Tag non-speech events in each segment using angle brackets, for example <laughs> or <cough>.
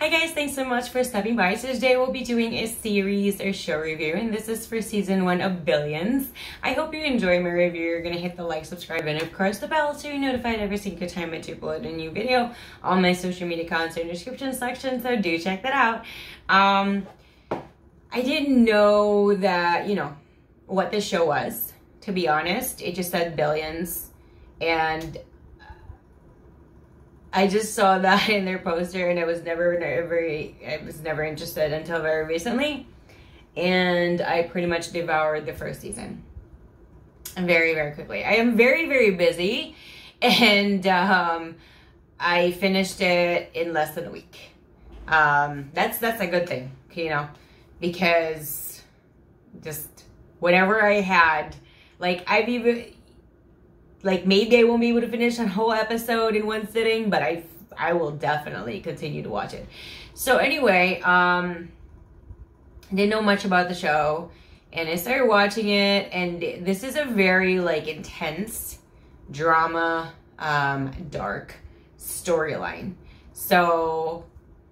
Hi guys, thanks so much for stopping by. So today we'll be doing a series or show review and this is for season one of Billions. I hope you enjoy my review. You're gonna hit the like, subscribe, and of course the bell so you're notified every single time I do upload a new video. All my social media accounts are in the description section, so do check that out. Um, I didn't know that, you know, what this show was, to be honest. It just said Billions and I just saw that <laughs> in their poster and I was never very I was never interested until very recently. And I pretty much devoured the first season. Very, very quickly. I am very, very busy and um, I finished it in less than a week. Um, that's that's a good thing, you know, because just whatever I had, like I've even like maybe I won't be able to finish a whole episode in one sitting, but I I will definitely continue to watch it. So anyway, um didn't know much about the show and I started watching it and this is a very like intense drama um dark storyline. So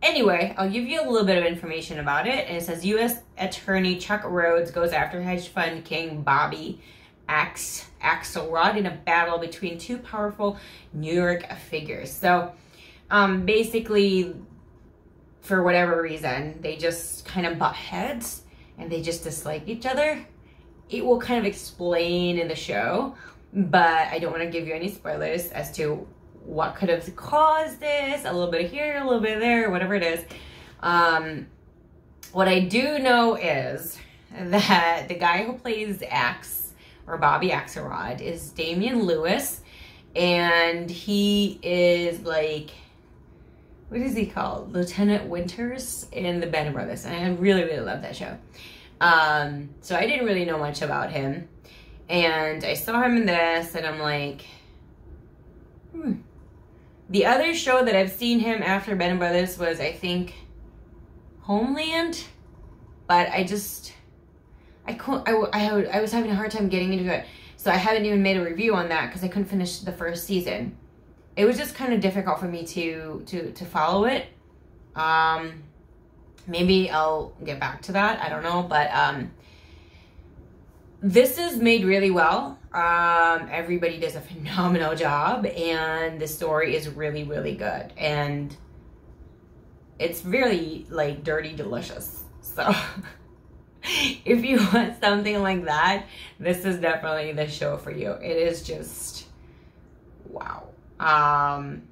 anyway, I'll give you a little bit of information about it. And it says U.S. Attorney Chuck Rhodes goes after hedge fund king Bobby Axe, Axelrod in a battle between two powerful New York figures. So um, basically, for whatever reason, they just kind of butt heads and they just dislike each other. It will kind of explain in the show, but I don't want to give you any spoilers as to what could have caused this, a little bit here, a little bit there, whatever it is. Um, what I do know is that the guy who plays Axe or Bobby Axelrod is Damian Lewis. And he is like, what is he called? Lieutenant Winters in the Band Brothers. And I really, really love that show. Um, so I didn't really know much about him. And I saw him in this and I'm like, hmm. The other show that I've seen him after Band of Brothers was, I think, Homeland. But I just, I couldn't, I, I, I was having a hard time getting into it. So I haven't even made a review on that because I couldn't finish the first season. It was just kind of difficult for me to, to, to follow it. Um, maybe I'll get back to that. I don't know. But, um, this is made really well. Um, everybody does a <laughs> phenomenal job and the story is really, really good. And it's really like dirty delicious. So <laughs> <laughs> if you want something like that, this is definitely the show for you. It is just wow. Um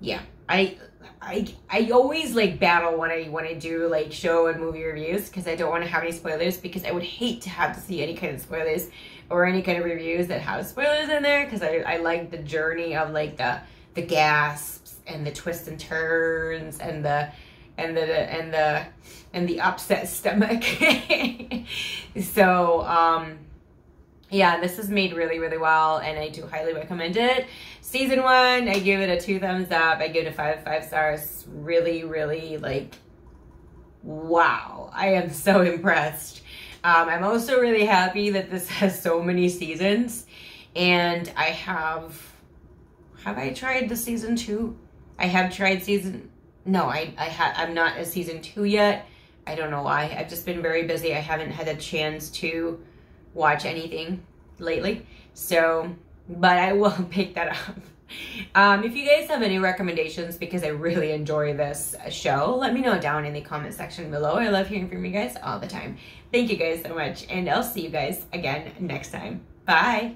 yeah. I I I always like battle when I when I do like show and movie reviews because I don't want to have any spoilers because I would hate to have to see any kind of spoilers or any kind of reviews that have spoilers in there because I, I like the journey of like the the gasps and the twists and turns and the and the and the and the upset stomach. <laughs> so um yeah, this is made really, really well, and I do highly recommend it. Season one, I give it a two thumbs up. I give it a five, five stars. Really, really, like, wow. I am so <laughs> impressed. Um, I'm also really happy that this <laughs> has so many seasons, and I have, have I tried the season two? I have tried season, no, I, I ha I'm not a season two yet. I don't know why. I've just been very busy. I haven't had a chance to watch anything lately. So, but I will <laughs> pick that up. Um, if you guys have any recommendations, because I really enjoy this show, let me know down in the comment section below. I love hearing from you guys all the time. Thank you guys so much, and I'll see you guys again next time. Bye.